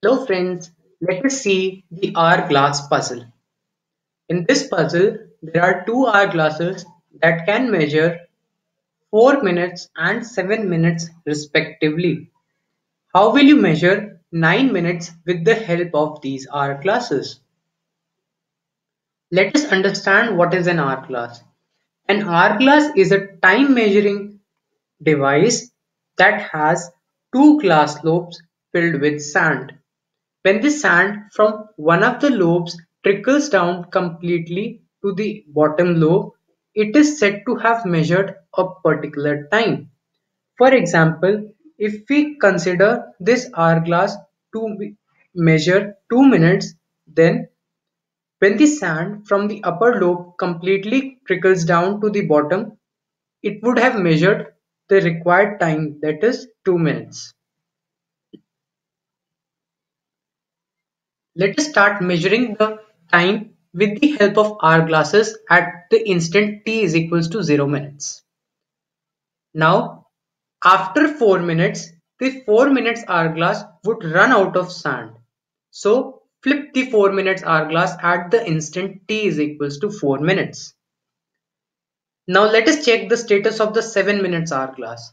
Hello friends, let us see the hourglass puzzle. In this puzzle, there are two hourglasses that can measure 4 minutes and 7 minutes respectively. How will you measure 9 minutes with the help of these hourglasses? Let us understand what is an hourglass. An hourglass is a time measuring device that has two glass lobes filled with sand. When the sand from one of the lobes trickles down completely to the bottom lobe, it is said to have measured a particular time. For example, if we consider this hourglass to measure 2 minutes, then when the sand from the upper lobe completely trickles down to the bottom, it would have measured the required time that is 2 minutes. Let us start measuring the time with the help of hourglasses at the instant t is equals to 0 minutes. Now, after 4 minutes, the 4 minutes hourglass would run out of sand. So, flip the 4 minutes hourglass at the instant t is equals to 4 minutes. Now let us check the status of the 7 minutes hourglass.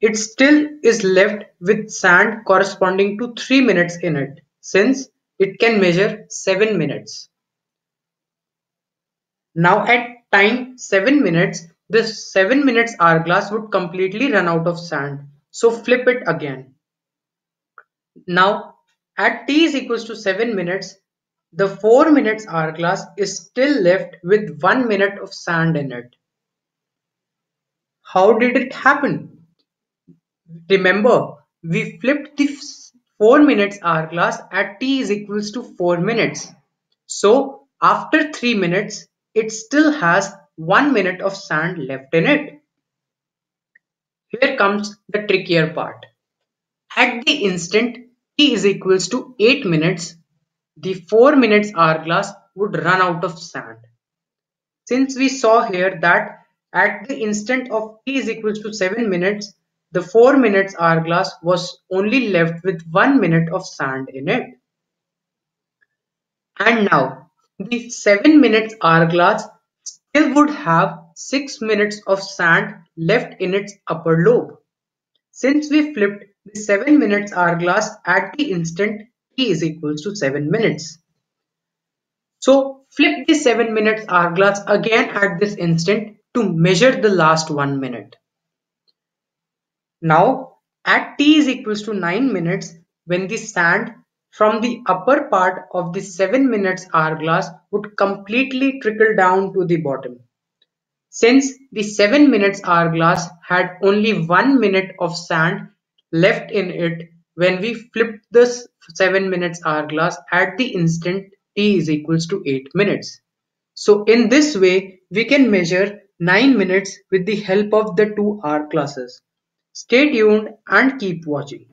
It still is left with sand corresponding to 3 minutes in it since it can measure 7 minutes. Now at time 7 minutes, the 7 minutes hourglass would completely run out of sand. So flip it again. Now at t is equals to 7 minutes, the 4 minutes hourglass is still left with 1 minute of sand in it. How did it happen? Remember, we flipped the 4 minutes hourglass at t is equals to 4 minutes. So after 3 minutes, it still has 1 minute of sand left in it. Here comes the trickier part. At the instant t is equals to 8 minutes, the 4 minutes hourglass would run out of sand. Since we saw here that at the instant of t is equals to 7 minutes, the 4 minutes hourglass was only left with 1 minute of sand in it. And now, the 7 minutes hourglass still would have 6 minutes of sand left in its upper lobe. Since we flipped the 7 minutes hourglass at the instant t is equals to 7 minutes. So flip the 7 minutes hourglass again at this instant to measure the last 1 minute. Now at t is equals to 9 minutes when the sand from the upper part of the 7 minutes hourglass would completely trickle down to the bottom. Since the 7 minutes hourglass had only 1 minute of sand left in it when we flipped this 7 minutes hourglass at the instant t is equals to 8 minutes. So in this way we can measure 9 minutes with the help of the two hourglasses. Stay tuned and keep watching.